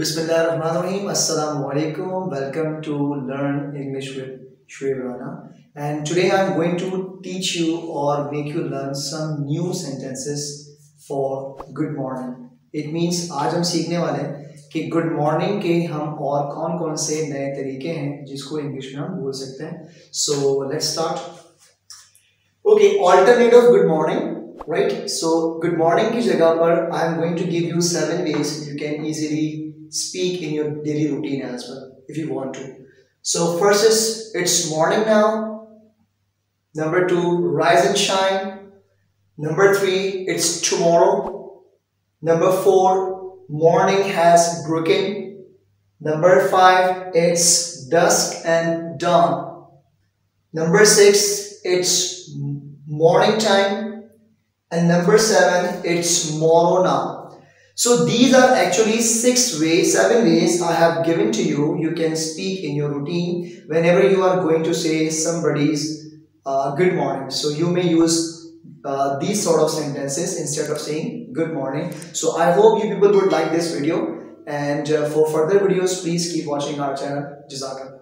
Bismillahirrahmanirrahim. Assalamu alaikum. Welcome to Learn English with Shoaib Rana. And today I'm going to teach you or make you learn some new sentences for good morning. It means आज हम सीखने वाले हैं कि good morning के हम और कौन कौन से नए तरीके हैं जिसको इंग्लिश में हम बोल सकते हैं so let's start okay alternate of good morning, right? So good morning की जगह पर I'm going to give you seven ways you can easily speak in your daily routine as well if you want to. So first is it's morning now. Number two, rise and shine. Number three, it's tomorrow. Number four, morning has broken. Number five, it's dusk and dawn. Number six, it's morning time. And number seven, it's tomorrow now. So these are actually six ways, seven ways I have given to you. You can speak in your routine whenever you are going to say somebody's uh, good morning. So you may use uh, these sort of sentences instead of saying good morning. So I hope you people would like this video and uh, for further videos please keep watching our channel. Jazakallah.